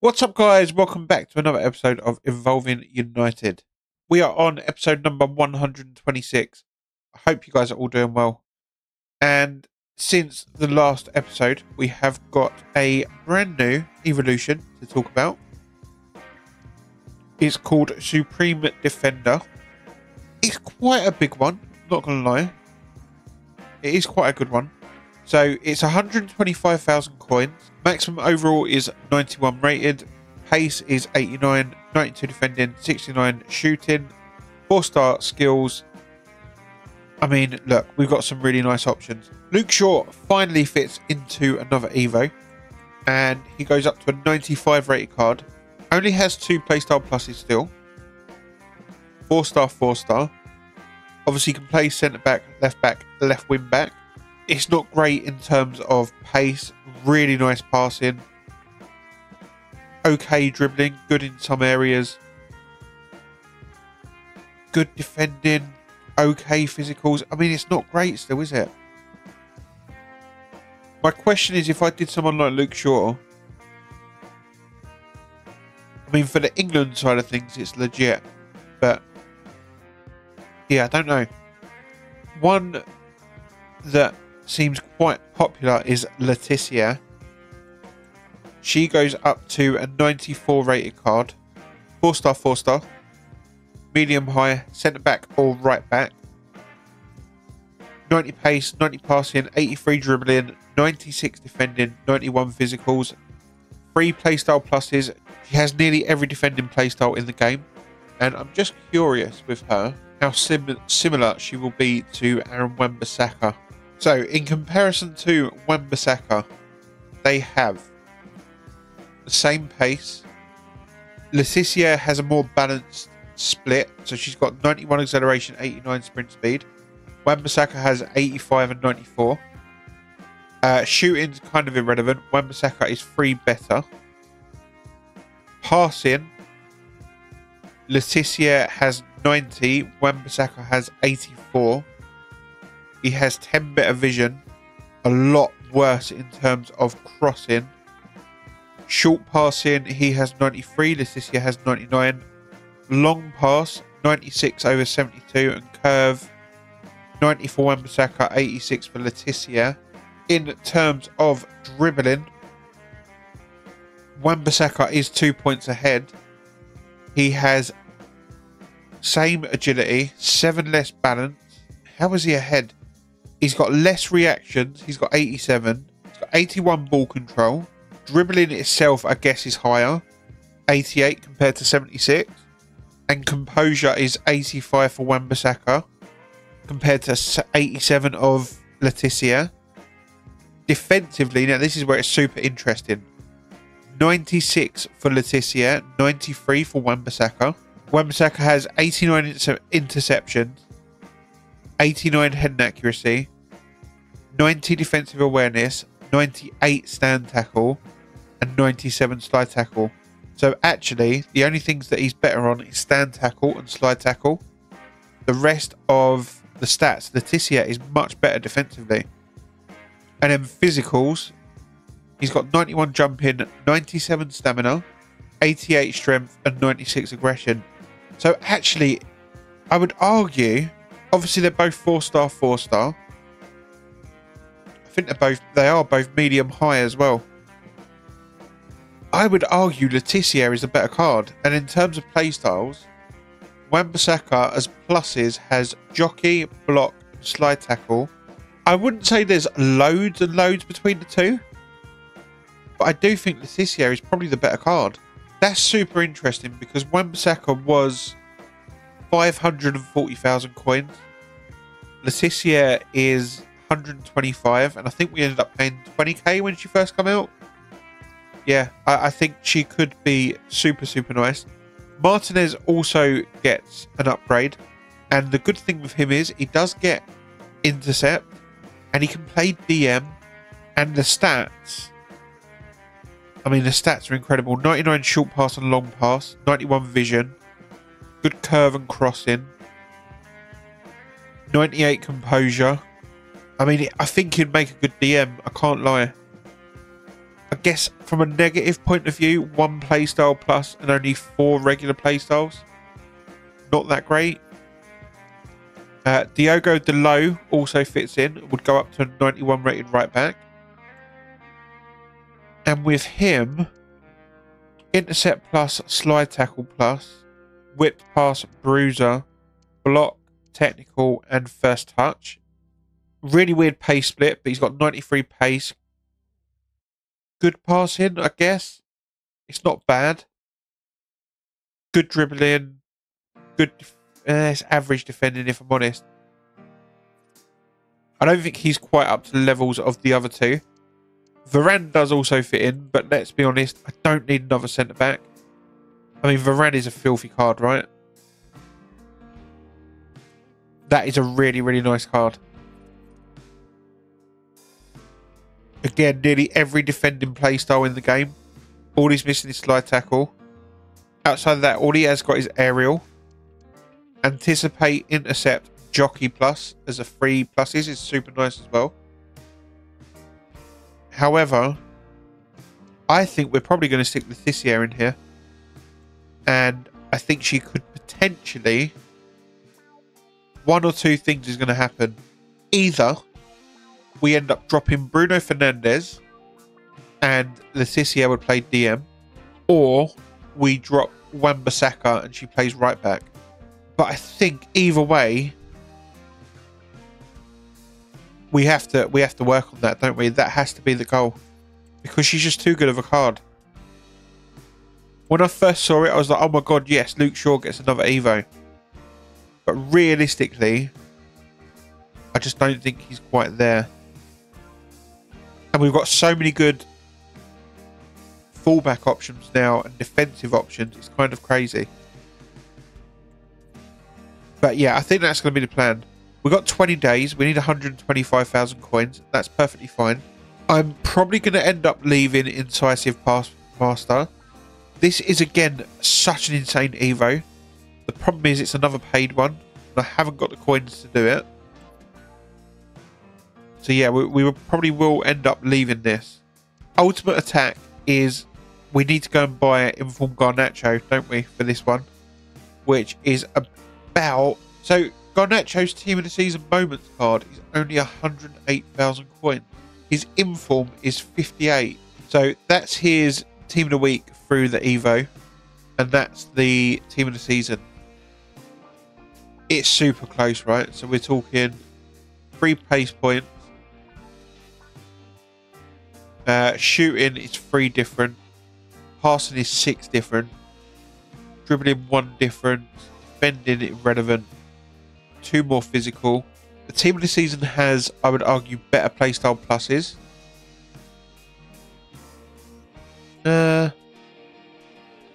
What's up, guys? Welcome back to another episode of Evolving United. We are on episode number 126. I hope you guys are all doing well. And since the last episode, we have got a brand new evolution to talk about. It's called Supreme Defender. It's quite a big one, not to lie. It is quite a good one. So it's 125,000 coins. Maximum overall is 91 rated. Pace is 89, 92 defending, 69 shooting. Four star skills. I mean, look, we've got some really nice options. Luke Shaw finally fits into another Evo. And he goes up to a 95 rated card. Only has two playstyle pluses still. Four star, four star. Obviously, you can play centre back, left back, left wing back it's not great in terms of pace. Really nice passing. Okay dribbling. Good in some areas. Good defending. Okay physicals. I mean, it's not great still, is it? My question is if I did someone like Luke Shaw. I mean, for the England side of things, it's legit. But, yeah, I don't know. One that seems quite popular is Le Tissier. She goes up to a 94 rated card. 4 star, 4 star. Medium high, centre back or right back. 90 pace, 90 passing, 83 dribbling, 96 defending, 91 physicals. Three playstyle pluses. She has nearly every defending playstyle in the game. And I'm just curious with her how sim- similar she will be to Aaron Wan-Bissaka so, in comparison to Wan-Bissaka, they have the same pace. Le Tissier has a more balanced split, so she's got 91 acceleration, 89 sprint speed. Wan-Bissaka has 85 and 94. Uh, shooting's kind of irrelevant. Wan-Bissaka is three better. Passing, Le Tissier has 90, Wan-Bissaka has 84. He has 10 better vision, a lot worse in terms of crossing. Short passing, he has 93. Le Tissier has 99. Long pass, 96 over 72. And curve, 94 Wan-Bissaka, 86 for Le Tissier. In terms of dribbling, Wan-Bissaka is two points ahead. He has same agility, seven less balance. How is he ahead? He's got less reactions. He's got 87. He's got 81 ball control. Dribbling itself, I guess, is higher. 88 compared to 76. And composure is 85 for Wan-Bissaka compared to 87 of Le Tissier. Defensively, now this is where it's super interesting. 96 for Le Tissier, 93 for Wan-Bissaka. Wan-Bissaka has 89 interceptions, 89 head accuracy, 90 defensive awareness, 98 stand tackle, and 97 slide tackle. So actually, the only things that he's better on is stand tackle and slide tackle. The rest of the stats, Le Tissier is much better defensively. And then physicals, he's got 91 jumping, 97 stamina, 88 strength, and 96 aggression. So actually, I would argue Obviously, they're both four star, four star. I think they're both they are both medium high as well. I would argue Le is a better card, and in terms of playstyles, Wan-Bissaka as pluses has jockey, block, slide tackle. I wouldn't say there's loads and loads between the two, but I do think Le is probably the better card. That's super interesting because Wan-Bissaka was 540,000 coins. Le Tissier is 125, and I think we ended up paying 20k when she first came out. Yeah, I, I think she could be super, super nice. Martinez also gets an upgrade, and the good thing with him is he does get intercept, and he can play DM, and the stats. I mean, the stats are incredible 99 short pass and long pass, 91 vision, good curve and crossing, 98 composure. I mean, I think he'd make a good DM. I can't lie. I guess from a negative point of view, one playstyle plus and only four regular playstyles. Not that great. Uh, Diogo Dalot also fits in, would go up to a 91 rated right back. And with him, intercept plus, slide tackle plus, whip pass, bruiser, block, technical, and first touch. Really weird pace split, but he's got 93 pace. Good passing, I guess. It's not bad. Good dribbling. Good. Uh, it's average defending, if I'm honest. I don't think he's quite up to the levels of the other two. Varane does also fit in, but let's be honest, I don't need another centre back. I mean, Varane is a filthy card, right? That is a really, really nice card. Again, nearly every defending playstyle in the game. All he's missing is slide tackle. Outside of that, all he has got is aerial. Anticipate, intercept, jockey plus as a free pluses is super nice as well. However, I think we're probably going to stick Le Tissier in here. And I think she could potentially... One or two things is going to happen. Either we end up dropping Bruno Fernandes and Le Tissier would play DM, or we drop Wan-Bissaka and she plays right back. But I think either way, we have to we have to work on that, don't we? That has to be the goal because she's just too good of a card. When I first saw it, I was like, "Oh my god, yes, Luke Shaw gets another Evo." But realistically, I just don't think he's quite there. And we've got so many good fullback options now and defensive options. It's kind of crazy. But yeah, I think that's going to be the plan. We've got 20 days. We need 125,000 coins. That's perfectly fine. I'm probably going to end up leaving Incisive Pass Master. This is, again, such an insane Evo. The problem is it's another paid one. I haven't got the coins to do it. So yeah, we, we will probably will end up leaving this. Ultimate Attack is... We need to go and buy Inform Garnacho, don't we, for this one? Which is about... So Garnacho's Team of the Season Moments card is only 108,000 coins. His Inform is 58. So that's his Team of the Week through the Evo. And that's the Team of the Season. It's super close, right? So we're talking three pace points. Uh, shooting is three different. Passing is six different. Dribbling one different. Defending irrelevant two more physical. The team of the season has, I would argue, better playstyle pluses. Uh,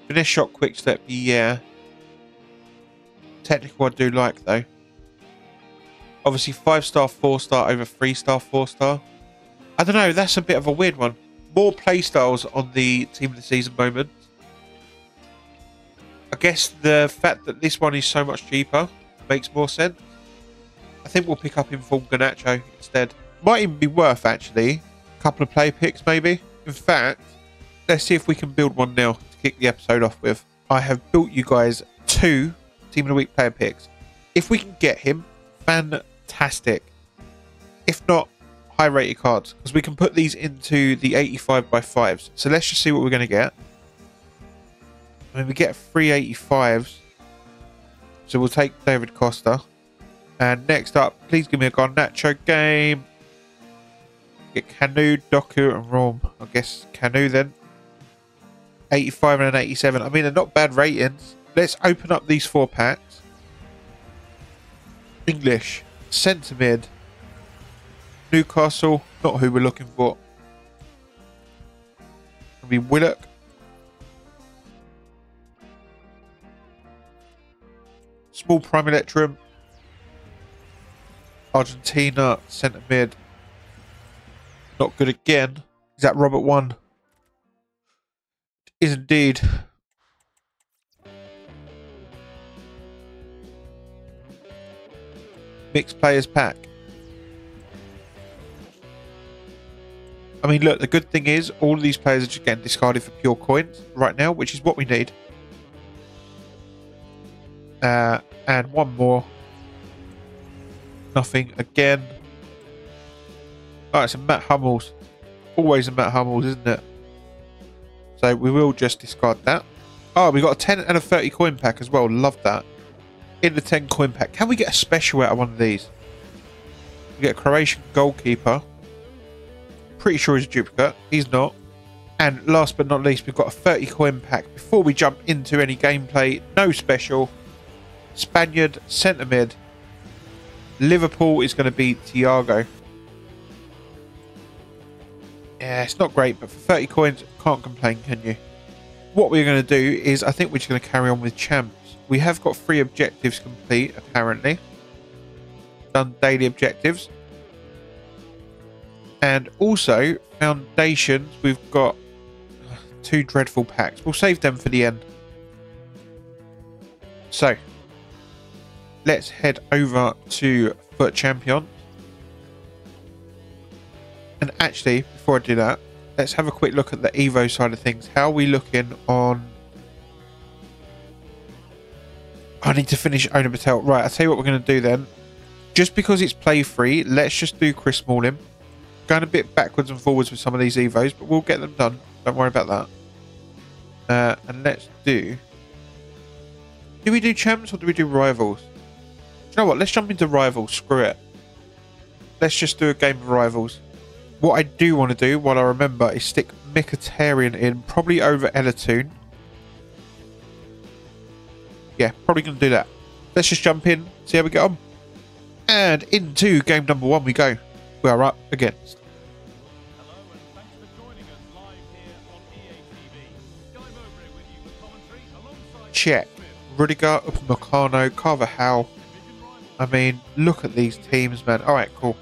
finish shot, quick step, yeah. Technical, I do like though. Obviously, five star, four star over three star, four star. I don't know. That's a bit of a weird one. More playstyles on the team of the season moment. I guess the fact that this one is so much cheaper makes more sense. I think we'll pick up Inform Garnacho instead. Might even be worth, actually. A couple of play picks, maybe. In fact, let's see if we can build one now to kick the episode off with. I have built you guys two Team of the Week player picks. If we can get him, fantastic. If not, high rated cards. Because we can put these into the 85 by 5s. So let's just see what we're going to get. I mean, we get three 85s. So we'll take David Costa. And next up, please give me a Garnacho game. Get Kanu, Doku, and Rom. I guess Kanu then. 85 and an 87. I mean, they're not bad ratings. Let's open up these four packs. English, centre mid, Newcastle, not who we're looking for. I mean, Willock, Small Prime Electrum. Argentina, centre mid. Not good again. Is that Robert 1? Is indeed. Mixed players pack. I mean, look, the good thing is all of these players are just getting discarded for pure coins right now, which is what we need. Uh, and one more. Nothing again. Oh, it's a Matt Hummels. Always a Matt Hummels, isn't it? So we will just discard that. Oh, we got a 10 and a 30 coin pack as well. Love that. In the 10 coin pack. Can we get a special out of one of these? We get a Croatian goalkeeper. Pretty sure he's a duplicate. He's not. And last but not least, we've got a 30 coin pack. Before we jump into any gameplay, no special. Spaniard, centre mid. Liverpool is going to be Thiago. Yeah, it's not great, but for 30 coins, can't complain, can you? What we're going to do is, I think we're just going to carry on with champs. We have got three objectives complete, apparently. Done daily objectives. And also, foundations, we've got uh, two dreadful packs. We'll save them for the end. So, let's head over to FUT Champion. And actually, before I do that, let's have a quick look at the Evo side of things. How are we looking on... I need to finish Ona Batlle. Right, I'll tell you what we're going to do then. Just because it's play free, let's just do Chris Smalling. Going a bit backwards and forwards with some of these Evos, but we'll get them done. Don't worry about that. Uh, and let's do... Do we do champs or do we do rivals? Do you know what? Let's jump into rivals. Screw it. Let's just do a game of rivals. What I do want to do, while I remember, is stick Mkhitaryan in, probably over Ella Toone. Yeah, probably going to do that. Let's just jump in, see how we get on. And into game number one we go. We are up against. Čech. Rudiger, Upamecano, Carvajal. I mean, look at these teams, man. Alright, cool.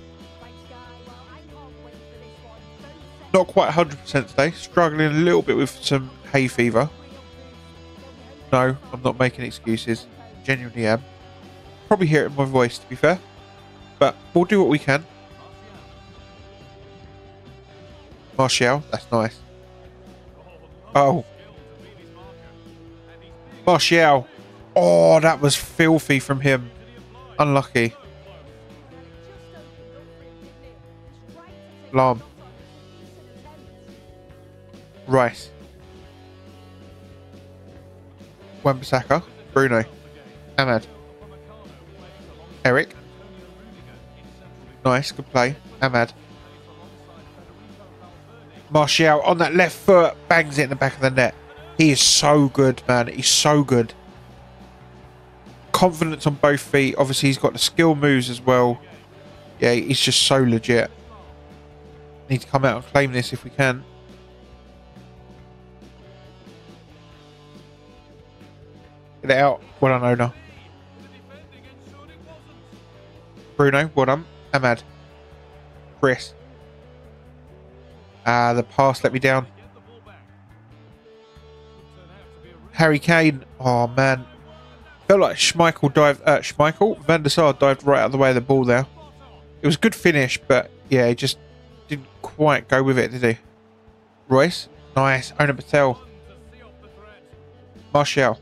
Not quite 100% today. Struggling a little bit with some hay fever. No, I'm not making excuses. Genuinely am. Probably hear it in my voice, to be fair. But we'll do what we can. Martial, that's nice. Oh. Martial. Oh, that was filthy from him. Unlucky. Lam. Rice. Wan-Bissaka. Bruno. Amad. Eric. Nice, good play. Amad. Martial on that left foot. Bangs it in the back of the net. He is so good, man. He's so good. Confidence on both feet. Obviously, he's got the skill moves as well. Yeah, he's just so legit. Need to come out and claim this if we can. It out. Well done, owner. Bruno, well done. Amad. Chris. Ah, uh, the pass let me down. Harry Kane. Oh, man. Felt like Schmeichel dived... Uh, Schmeichel? Van der Sar dived right out of the way of the ball there. It was a good finish, but yeah, he just didn't quite go with it, did he? Royce. Nice. Ona Batlle. Martial.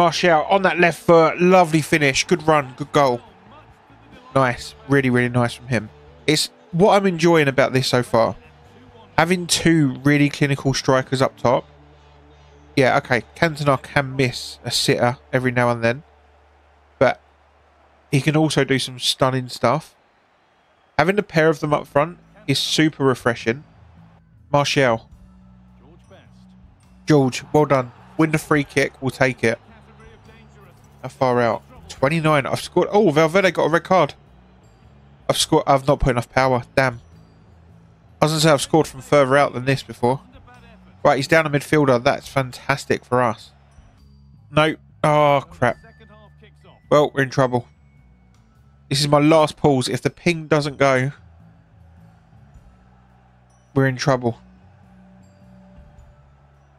Martial on that left foot. Lovely finish. Good run. Good goal. Nice. Really, really nice from him. It's what I'm enjoying about this so far. Having two really clinical strikers up top. Yeah, okay. Cantona can miss a sitter every now and then. But he can also do some stunning stuff. Having a pair of them up front is super refreshing. Martial. George, well done. Win the free kick. We'll take it. How far out? 29. I've scored. Oh, Valverde got a red card. I've scored. I've not put enough power. Damn. I was going to say I've scored from further out than this before. Right, he's down a midfielder. That's fantastic for us. No. Oh, crap. Well, we're in trouble. This is my last pause. If the ping doesn't go, we're in trouble.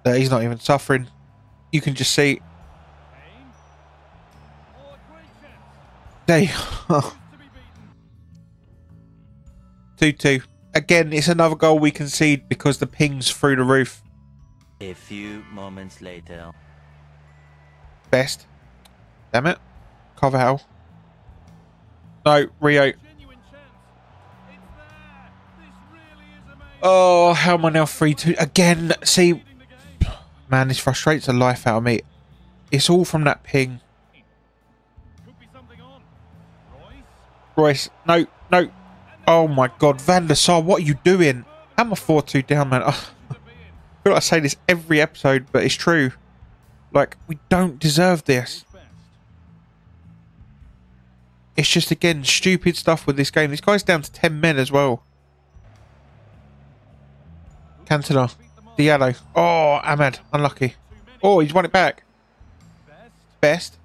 Uh, he's not even suffering. You can just see They, 2-2. Again, it's another goal we concede because the ping's through the roof. A few moments later. Best. Damn it. Carvajal. No, Rio. Oh, how am I now 3-2? Again, see... Man, this frustrates the life out of me. It's all from that ping. Royce. No, no. Oh my god. Van der Sar, what are you doing? I'm a 4-2 down, man. Oh. I feel like I say this every episode, but it's true. Like, we don't deserve this. It's just, again, stupid stuff with this game. This guy's down to 10 men as well. Cantona. Diallo. Oh, Amad. Unlucky. Oh, he's won it back. Best.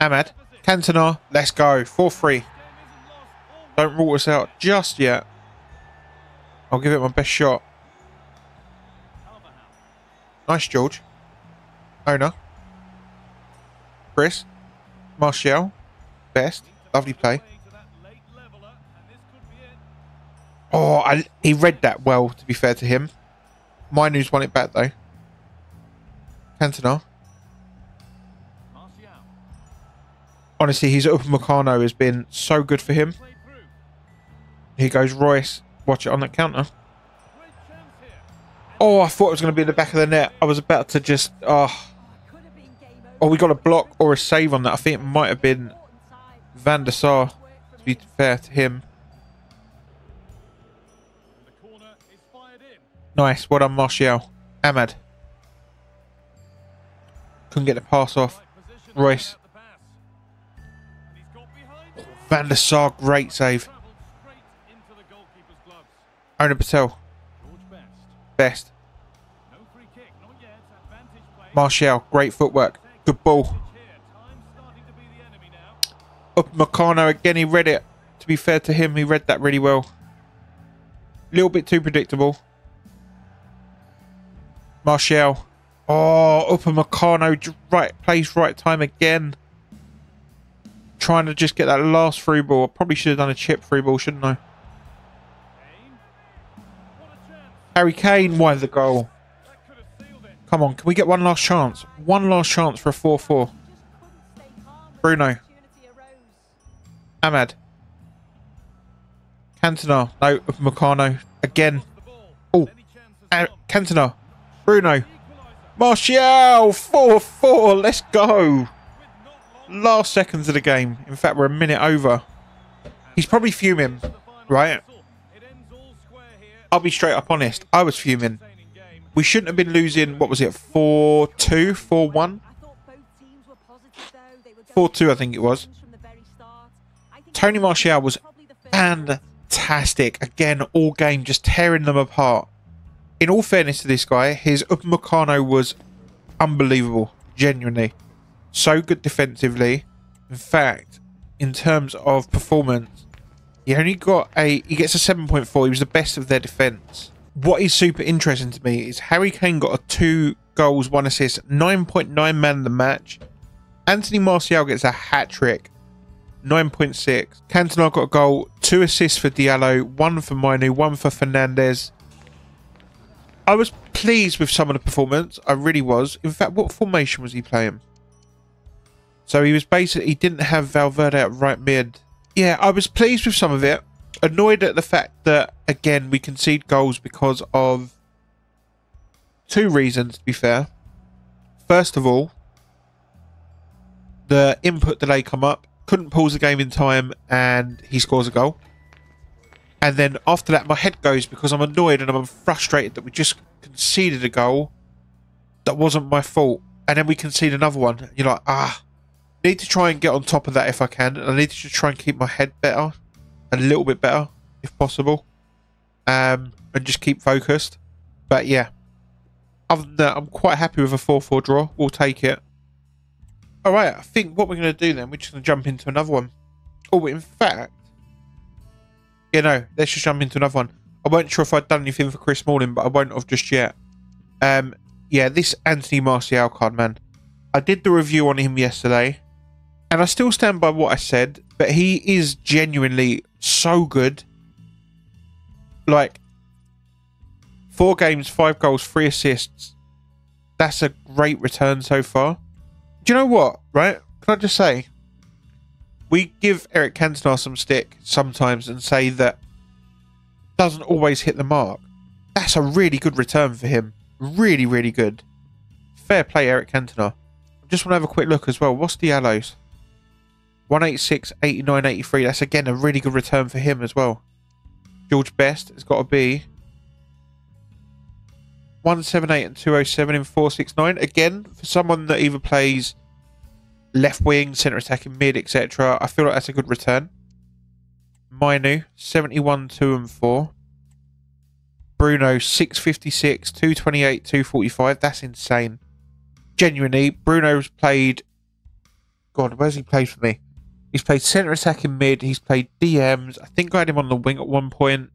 Amad. Cantona. Let's go. 4-3. Don't rule us out just yet. I'll give it my best shot. Nice, George. Owner. Chris. Martial. Best. Lovely play. Oh, I, he read that well, to be fair to him. Mainoo's won it back, though. Cantona. Honestly, his Upamecano has been so good for him. Here goes Royce. Watch it on that counter. Oh, I thought it was going to be in the back of the net. I was about to just... Oh, oh we got a block or a save on that. I think it might have been Van der Sar, to be fair to him. Nice. Well done, Martial. Amad. Couldn't get the pass off. Royce. Van der Sar, great save. Ona Batlle. Best. Martial, great footwork. Good ball. Upamecano again, he read it. To be fair to him, he read that really well. A little bit too predictable. Martial. Oh, Upamecano, right place, right time again. Trying to just get that last free ball. I probably should have done a chip free ball, shouldn't I? Harry Kane won the goal. Come on, can we get one last chance? One last chance for a 4-4. Bruno. Amad. Cantona. No, Upamecano. Again. Oh. Cantona. Bruno. Martial. 4-4. Let's go. Last seconds of the game. In fact, we're a minute over. He's probably fuming, right? I'll be straight up honest. I was fuming. We shouldn't have been losing, what was it, 4 2, 4 1? 4 2, I think it was. Tony Martial was fantastic. Again, all game, just tearing them apart. In all fairness to this guy, his Upamecano was unbelievable. Genuinely. So good defensively. In fact, in terms of performance, he only got a... He gets a 7.4. He was the best of their defence. What is super interesting to me is Harry Kane got a two goals, one assist, 9.9 man the match. Anthony Martial gets a hat trick, 9.6. Cantona got a goal, two assists for Diallo, one for Mainoo, one for Fernandes. I was pleased with some of the performance. I really was. In fact, what formation was he playing? So he was basically, he didn't have Valverde at right mid yeah, I was pleased with some of it. Annoyed at the fact that, again, we concede goals because of two reasons, to be fair. First of all, the input delay come up, couldn't pause the game in time, and he scores a goal. And then after that, my head goes because I'm annoyed and I'm frustrated that we just conceded a goal that wasn't my fault. And then we concede another one. You're like, ah, need to try and get on top of that if I can. I need to just try and keep my head better, a little bit better, if possible, um, and just keep focused. But yeah, other than that, I'm quite happy with a 4-4 draw. We'll take it. All right, I think what we're going to do then, we're just going to jump into another one. Oh, in fact, you know, let's just jump into another one. I wasn't sure if I'd done anything for Chris Smalling, but I won't have just yet. Um, yeah, this Anthony Martial card, man. I did the review on him yesterday and I still stand by what I said, but he is genuinely so good. Like, four games, five goals, three assists. That's a great return so far. Do you know what, right? Can I just say, we give Eric Cantona some stick sometimes and say that doesn't always hit the mark. That's a really good return for him. Really, really good. Fair play, Eric Cantona. Just want to have a quick look as well. What's Diallo's? 186, 89, 83. That's again a really good return for him as well. George Best has got to be 178 and 207 in 469. Again, for someone that either plays left wing, centre attacking mid, etc., I feel like that's a good return. Mainoo, 71, 2 and 4. Bruno, 656, 228, 245. That's insane. Genuinely, Bruno's played. God, where's he played for me? He's played centre attacking mid. He's played DMs. I think I had him on the wing at one point.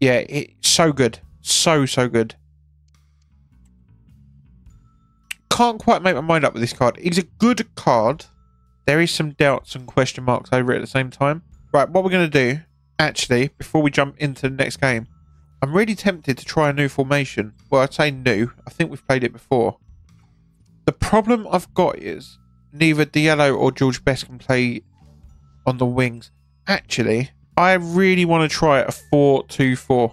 Yeah, it's so good. So, so good. Can't quite make my mind up with this card. He's a good card. There is some doubts and question marks over it at the same time. Right, what we're going to do, actually, before we jump into the next game, I'm really tempted to try a new formation. Well, I'd say new. I think we've played it before. The problem I've got is neither Diallo or George Best can play on the wings. Actually, I really want to try a 4-2-4.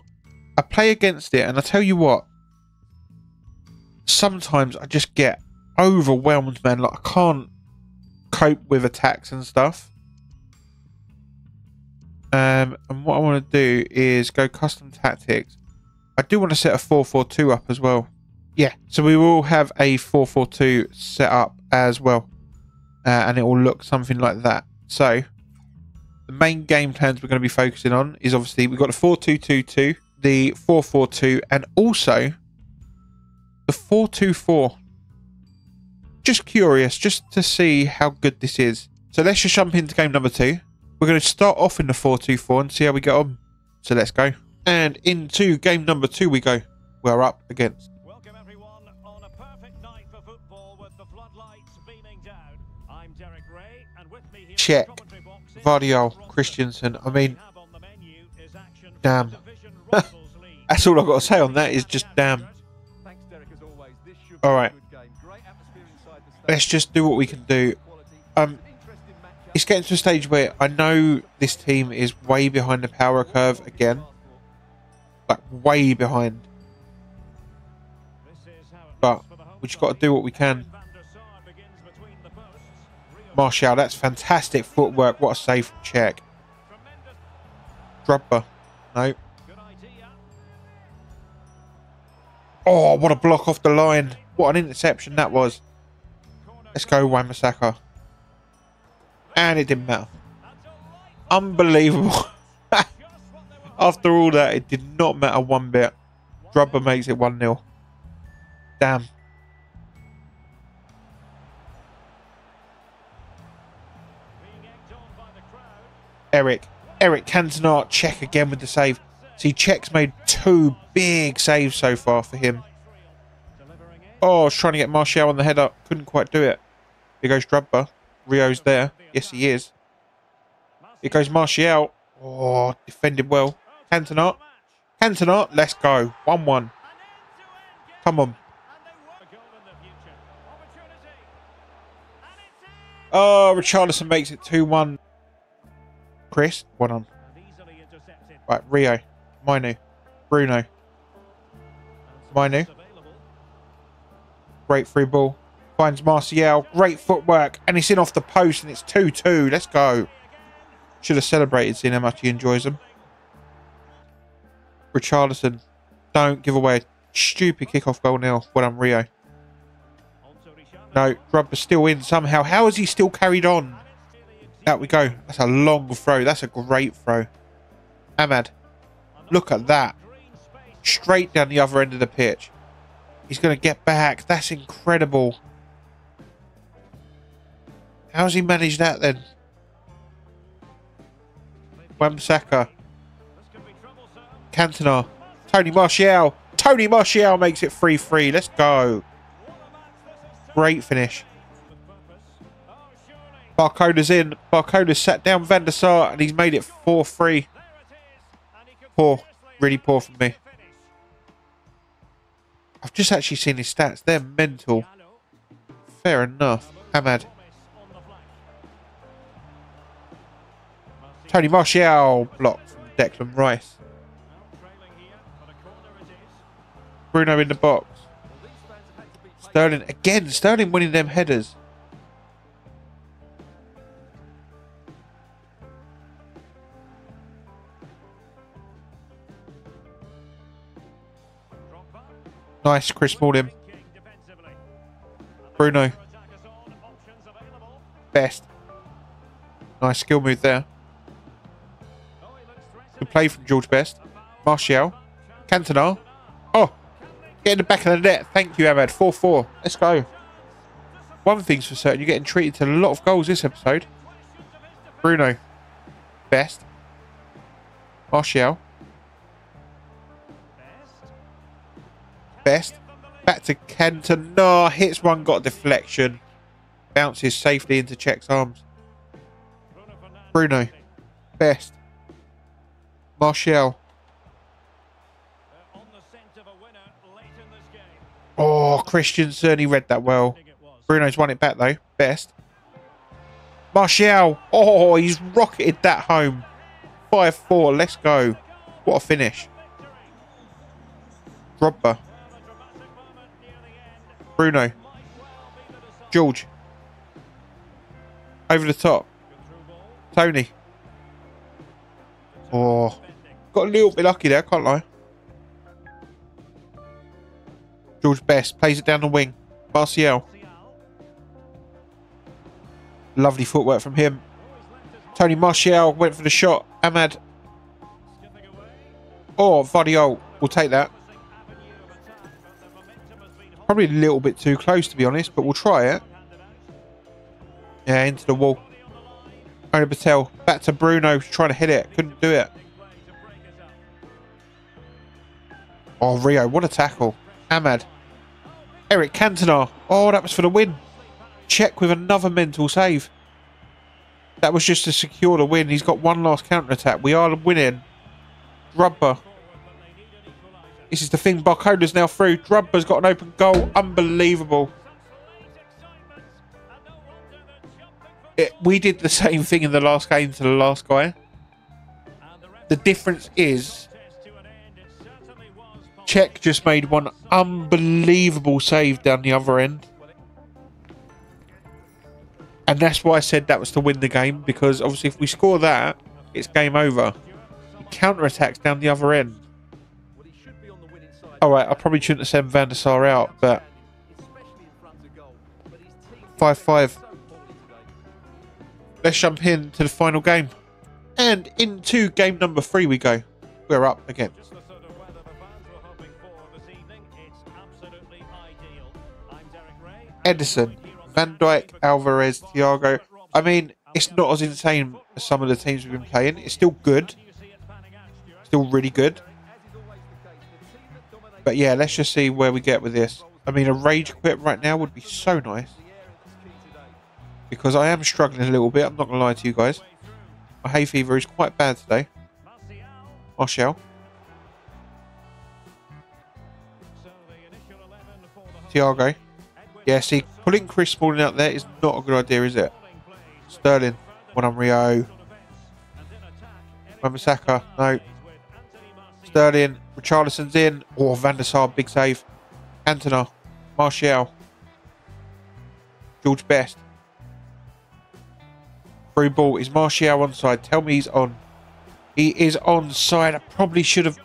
I play against it, and I tell you what, sometimes I just get overwhelmed, man. Like, I can't cope with attacks and stuff. Um, and what I want to do is go custom tactics. I do want to set a 4-4-2 up as well. Yeah, so we will have a 4-4-2 set up as well. Uh, and it will look something like that. So, the main game plans we're going to be focusing on is obviously we've got the 4-2-2-2, the 4-4-2, and also the 4-2-4. Just curious, just to see how good this is. So let's just jump into game number two. We're going to start off in the 4-2-4 and see how we get on. So let's go. And into game number two we go. We're up against. The menu is I mean, Damn. That's all I've got to say on that is just damn. All right. Let's just do what we can do. Um, It's getting to a stage where I know this team is way behind the power curve again. Like, way behind. But we just got to do what we can. Martial, that's fantastic footwork. What a save. Tremendous Drogba. No. Oh, what a block off the line. What an interception that was. Let's go, Wan-Bissaka. And it didn't matter. Unbelievable. After all that, it did not matter one bit. Drogba makes it 1-0. Damn. Eric. Eric Cantona, Čech again with the save. See, Čech's made two big saves so far for him. Oh, I was trying to get Martial on the head up. Couldn't quite do it. Here goes Drogba. Rio's there. Yes, he is. Here goes Martial. Oh, defended well. Cantona. Cantona, let's go. 1 1. Come on. Oh, Richarlison makes it 2 1. Chris, 1 on. Right, Rio. Mainoo. Bruno. Mainoo. Great free ball. Finds Martial. Great footwork. And he's in off the post and it's 2 2. Let's go. Should have celebrated seeing how much he enjoys them. Richarlison. Don't give away a stupid kickoff goal now. Well done, Rio. No, Drogba's still in somehow. How has he still carried on? Out we go. That's a long throw. That's a great throw. Amad. Look at that. Straight down the other end of the pitch. He's going to get back. That's incredible. How's he managed that then? Wan-Bissaka. Cantona. Tony Martial. Tony Martial makes it 3-3. Let's go. Great finish. Barcoda's in. Barcoda's sat down Van der Sar and he's made it 4-3. Poor. Really poor from me. I've just actually seen his stats. They're mental. Fair enough. Amad. Tony Martial blocked from Declan Rice. Bruno in the box. Sterling again. Sterling winning them headers. Nice, Chris Smalling. Bruno. Best. Nice skill move there. Good play from George Best. Martial. Cantona. Oh, get in the back of the net. Thank you, Amad. 4 4. Let's go. One thing's for certain, you're getting treated to a lot of goals this episode. Bruno. Best. Martial. Best. Back to Kenton. Cantona. Hits one, got deflection. Bounces safely into Čech's arms. Bruno. Best. Martial. Oh, Christian certainly read that well. Bruno's won it back though. Best. Martial. Oh, he's rocketed that home. 5-4. Let's go. What a finish. Drogba. Bruno. George. Over the top. Tony. Oh. Got a little bit lucky there, can't lie. George Best plays it down the wing. Martial. Lovely footwork from him. Tony Martial went for the shot. Amad. Oh, Gvardiol will take that. Probably a little bit too close, to be honest, but we'll try it. Yeah, into the wall. Ona Batlle. Back to Bruno, trying to hit it. Couldn't do it. Oh, Rio, what a tackle. Amad. Eric Cantona. Oh, that was for the win. Čech with another mental save. That was just to secure the win. He's got one last counter attack. We are winning. Drogba. This is the thing. Barcoda's now through. Drogba's got an open goal. Unbelievable. It, we did the same thing in the last game to the last guy. The difference is Čech just made one unbelievable save down the other end. And that's why I said that was to win the game, because obviously if we score that, it's game over. Counter-attacks down the other end. Alright, I probably shouldn't have sent Van der Sar out, but 5-5. Let's jump in to the final game. And into game number three we go. We're up again. Just the sort of weather the fans were hoping for this evening. It's absolutely ideal. I'm Derek Ray. Ederson, Van Dijk, Alvarez, Thiago. I mean, it's not as insane as some of the teams we've been playing. It's still good. Still really good. But yeah, let's just see where we get with this. I mean, a rage quit right now would be so nice. Because I am struggling a little bit. I'm not going to lie to you guys. My hay fever is quite bad today. Martial. Thiago. Yeah, see, pulling Chris Smalling out there is not a good idea, is it? Sterling. One on Rio. Wan-Bissaka. No. Sterling. Richarlison's in. Or oh, Van der Sar, big save. Cantona. Martial. George Best. Through ball. Is Martial onside? Tell me he's on. He is onside. I probably should have...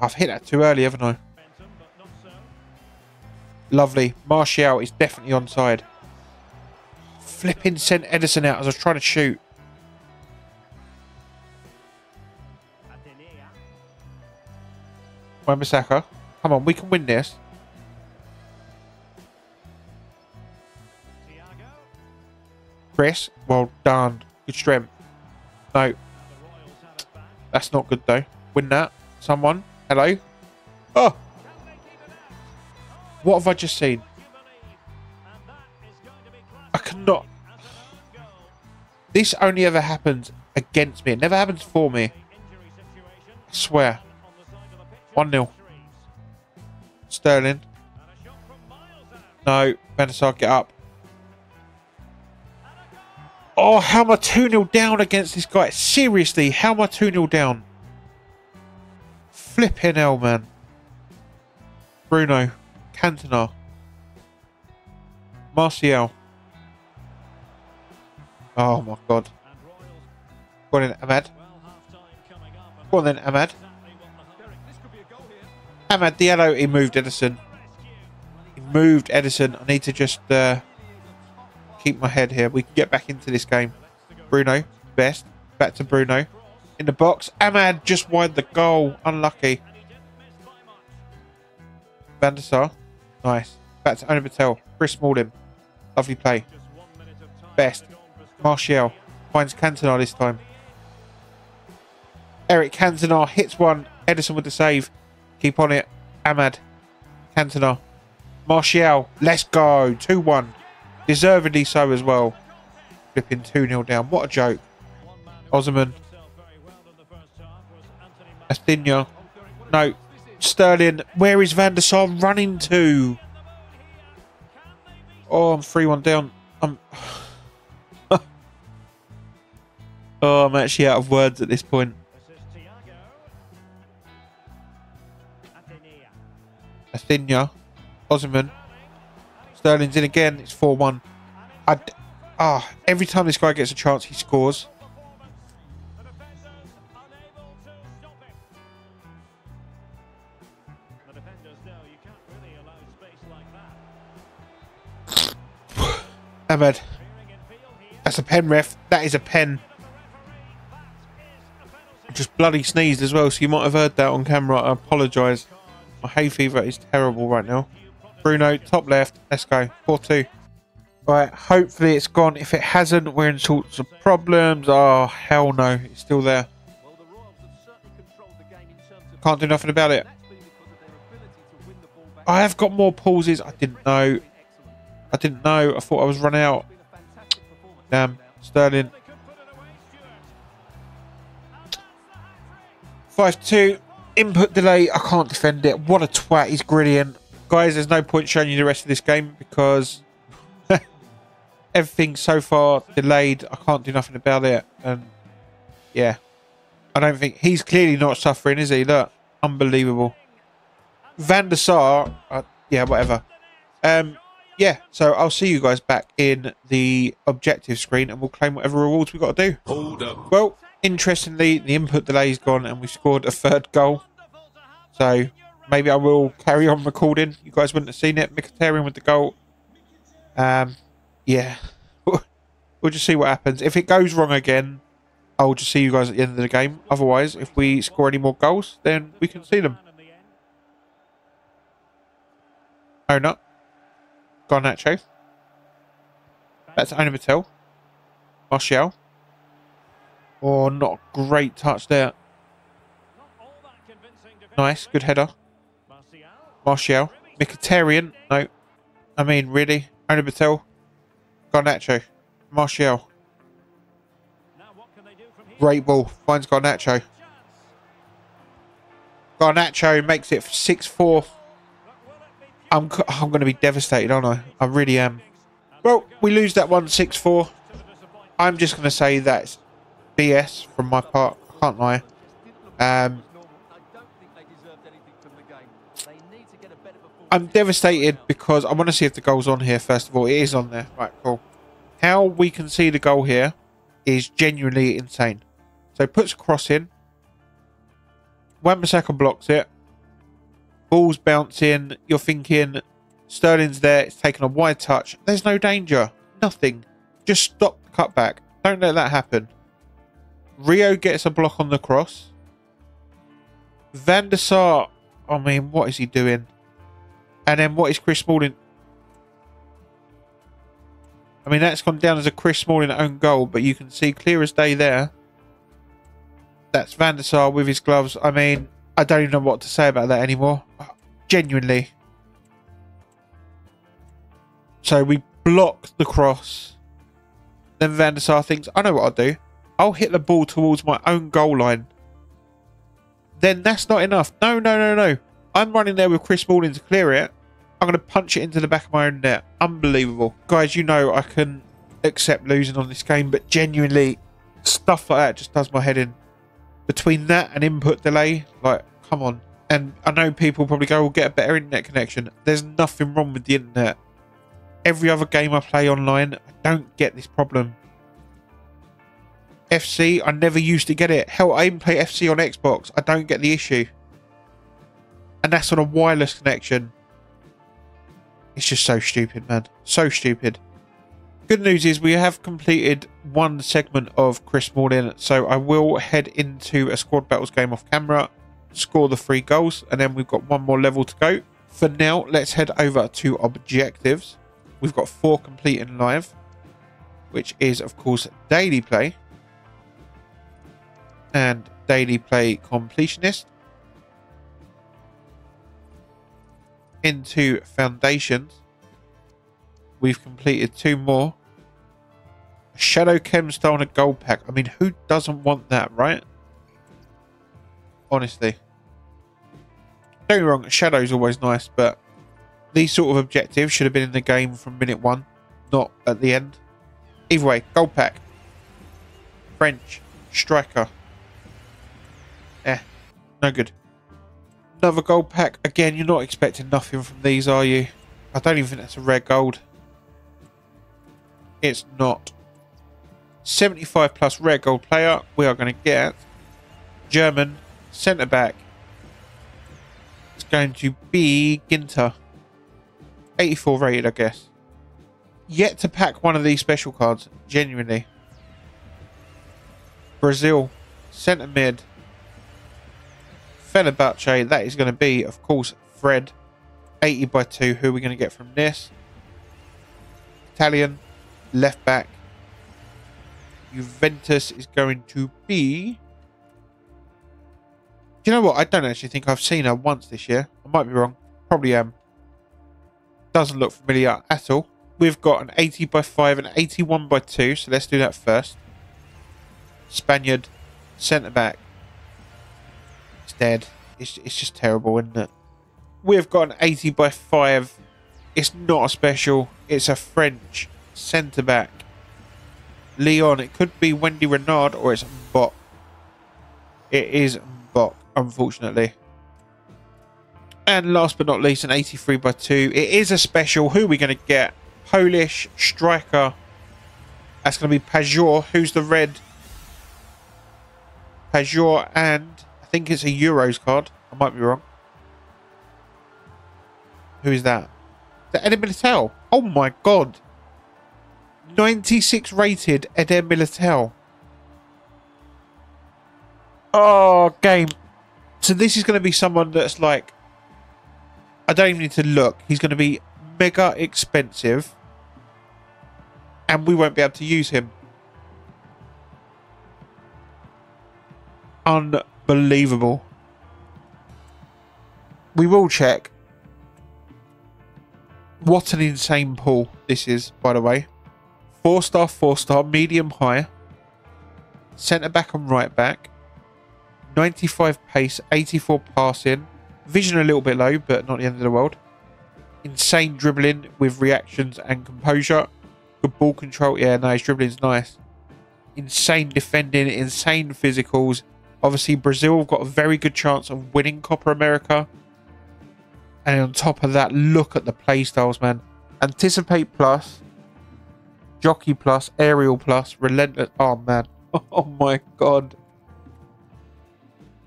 I've hit that too early, haven't I? Lovely. Martial is definitely onside. Flipping sent Ederson out as I was trying to shoot. Wan-Bissaka. Come on, we can win this. Chris, well done. Good strength. No. That's not good though. Win that. Someone. Hello. Oh. What have I just seen? I cannot. This only ever happens against me. It never happens for me. I swear. 1 0. Sterling. No, Van der Sar, get up. Oh, how am I 2 0 down against this guy? Seriously, how am I 2 0 down? Flipping hell, man. Bruno. Cantona. Martial. Oh my god. Go on then, Amad. Go on then, Amad. Amad Diallo, he moved Ederson. He moved Ederson. I need to just uh, keep my head here. We can get back into this game. Bruno, best. Back to Bruno. In the box. Amad just wide the goal. Unlucky. Van der Sar. Nice. Back to Ona Batlle. Chris Smalling. Lovely play. Best. Martial. Finds Cantona this time. Eric Cantona hits one. Ederson with the save. Keep on it. Amad. Cantona. Martial. Let's go. 2-1. Deservedly so as well. Flipping 2-0 down. What a joke. Osman. Athena. No. Sterling. Where is Van der Sar running to? Oh, I'm 3-1 down. I'm... oh, I'm actually out of words at this point. Athena. Osman. Sterling's in again. It's 4-1. I... Ah, every time this guy gets a chance, he scores. Amad. That's a pen, ref. That is a pen. Just bloody sneezed as well, so you might have heard that on camera. I apologise. My hay fever is terrible right now. Bruno, top left. Let's go. 4-2. Right, hopefully it's gone. If it hasn't, we're in sorts of problems. Oh, hell no. It's still there. Can't do nothing about it. I have got more pauses. I didn't know. I didn't know. I thought I was run out. Damn. Sterling. 5-2. Input delay. I can't defend it. What a twat. He's brilliant. Guys, there's no point showing you the rest of this game because everything so far delayed. I can't do nothing about it. And yeah, I don't think he's clearly not suffering, is he? Look, unbelievable. Van der Sar, uh, yeah, whatever. Um, yeah, so I'll see you guys back in the objective screen and we'll claim whatever rewards we've got to do. Hold up. Well, interestingly, the input delay's gone and we scored a third goal. So maybe I will carry on recording. You guys wouldn't have seen it. Mkhitaryan with the goal. Um, yeah. we'll just see what happens. If it goes wrong again, I'll just see you guys at the end of the game. Otherwise, if we score any more goals, then we can see them. Oh, no. Garnacho. That's Ona Batlle. Martial. Oh, not great touch there. Nice, good header. Martial. Mkhitaryan. No. I mean, really? Ona Batlle. Garnacho. Martial. Great ball. Finds Garnacho. Garnacho makes it 6-4. I'm, I'm going to be devastated, aren't I? I really am. Well, we lose that one 6-4. I'm just going to say that's BS from my part. I can't lie. Um, Normal. I don't think they deserved anything from the game. They need to get a better performance. I'm devastated because I want to see if the goal's on here first of all. It is on there. Right, cool. How we can see the goal here is genuinely insane. So puts a cross in. Wan-Bissaka blocks it. Ball's bouncing. You're thinking Sterling's there. It's taken a wide touch. There's no danger. Nothing. Just stop the cutback. Don't let that happen. Rio gets a block on the cross. Van der Sar. I mean, what is he doing? And then what is Chris Smalling? I mean, that's gone down as a Chris Smalling own goal, but you can see clear as day there. That's Van der Sar with his gloves. I mean, I don't even know what to say about that anymore. Genuinely. So we block the cross. Then Van der Sar thinks, I know what I'll do. I'll hit the ball towards my own goal line. then that's not enough. No, no, no, no. I'm running there with Chris Smalling to clear it. I'm going to punch it into the back of my own net. Unbelievable. Guys, you know I can accept losing on this game, but genuinely, stuff like that just does my head in. Between that and input delay, like, come on. And I know people probably go, we'll get a better internet connection. There's nothing wrong with the internet. Every other game I play online, I don't get this problem. FC, I never used to get it. Hell, I even play FC on Xbox. I don't get the issue. And that's on a wireless connection. It's just so stupid, man. So stupid. Good news is we have completed one segment of Chris Smalling, so I will head into a squad battles game off camera, score the three goals, and then we've got one more level to go. For now, let's head over to objectives. We've got four completing live, which is, of course, daily play and daily play completionist. Into foundations, we've completed two more. Shadow Chemstone and a gold pack. I mean, who doesn't want that, right? Honestly. Don't get me wrong, Shadow's always nice, but these sort of objectives should have been in the game from minute one, not at the end. Either way, gold pack. French. Striker. Eh, no good. Another gold pack. Again, you're not expecting nothing from these, are you? I don't even think that's a rare gold. It's not. 75 plus rare gold player. We are going to get German centre back. It's going to be Ginter. 84 rated, I guess. Yet to pack one of these special cards, genuinely. Brazil, centre mid. Fenerbahce, that is going to be, of course, Fred. 80 by 2. Who are we going to get from this? Italian, left back. Juventus is going to be. Do you know what? I don't actually think I've seen her once this year. I might be wrong. Probably am. Doesn't look familiar at all. We've got an 80 by 5 and 81 by 2. So let's do that first. Spaniard, centre back. Dead. It's, it's just terrible, isn't it? We've got an 80 by 5. It's not a special. It's a French centre back. Leon. It could be Wendy Renard or it's Mbock. It is Mbock, unfortunately. And last but not least, an 83 by 2. It is a special. Who are we going to get? Polish striker. That's going to be Pajor. Who's the red? Pajor and think it's a Euros card. I might be wrong. Who is that? The Éder Militão. Oh my god. 96 rated Éder Militão. Oh, game. So this is going to be someone that's like... I don't even need to look. He's going to be mega expensive. And we won't be able to use him. Unbelievable. We will check. What an insane pull this is, by the way. Four star, four star, medium high. Centre back and right back. 95 pace, 84 passing. Vision a little bit low, but not the end of the world. Insane dribbling with reactions and composure. Good ball control. Yeah, no, dribbling's nice. Insane defending, insane physicals. Obviously, Brazil have got a very good chance of winning Copa America. And on top of that, look at the playstyles, man. Anticipate plus, Jockey plus, Aerial plus, Relentless. Oh, man. Oh, my God.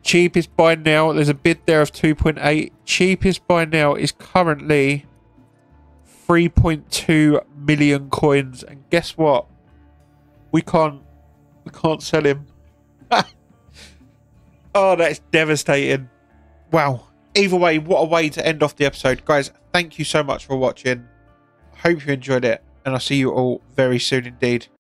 Cheapest buy now. There's a bid there of 2.8. Cheapest buy now is currently 3.2 million coins. And guess what? We can't, we can't sell him. Oh, that's devastating. Wow. Either way, what a way to end off the episode. Guys, thank you so much for watching. Hope you enjoyed it. And I'll see you all very soon indeed.